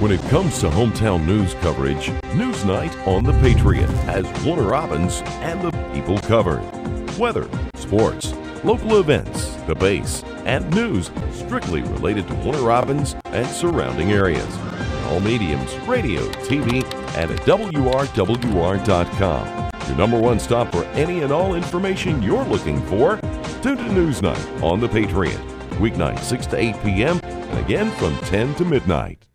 When it comes to hometown news coverage, Newsnight on The Patriot has Warner Robins and the people covered. Weather, sports, local events, the base, and news strictly related to Warner Robins and surrounding areas. All mediums, radio, TV, and at WRWR.com. Your number one stop for any and all information you're looking for. Tune to Newsnight on The Patriot. Weeknight 6 to 8 p.m. and again from 10 to midnight.